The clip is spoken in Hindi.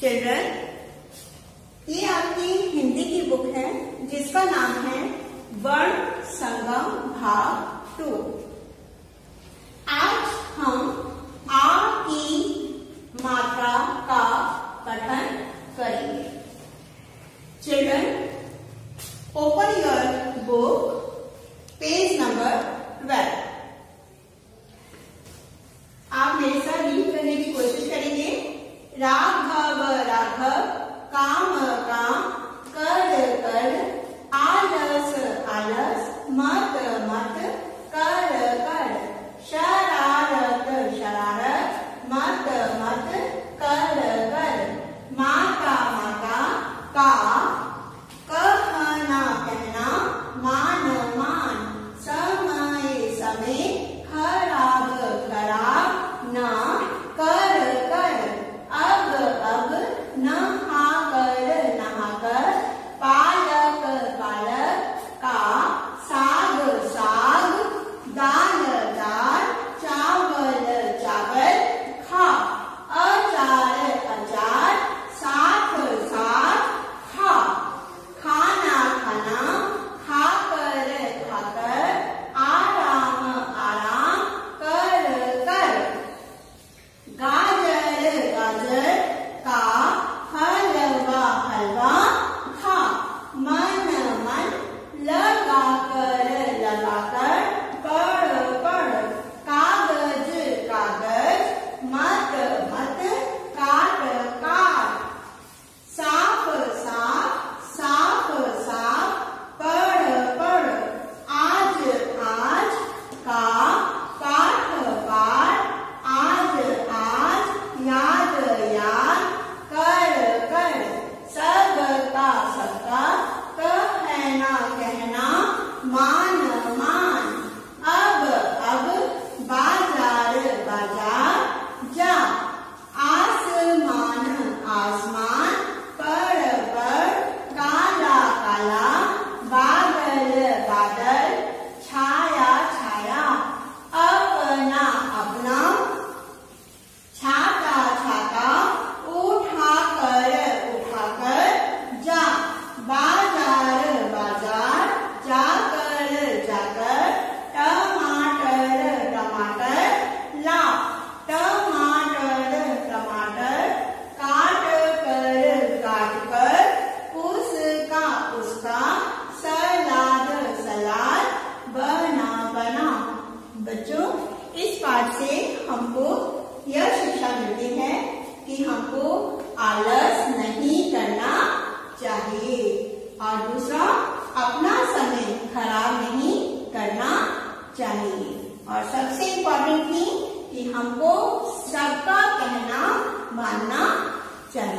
चिल्ड्रन ये आपकी हिंदी की बुक है, जिसका नाम है वर्ण संगम भाग टू आज हम आ की मात्रा का पठन करेंगे। Children open your book page number twelve आप मेरे साथ रीड करने की कोशिश करेंगे। राग इस पाठ से हमको यह शिक्षा मिलती है कि हमको आलस नहीं करना चाहिए। और दूसरा, अपना समय खराब नहीं करना चाहिए। और सबसे इम्पोर्टेंट थी कि हमको सबका कहना मानना चाहिए।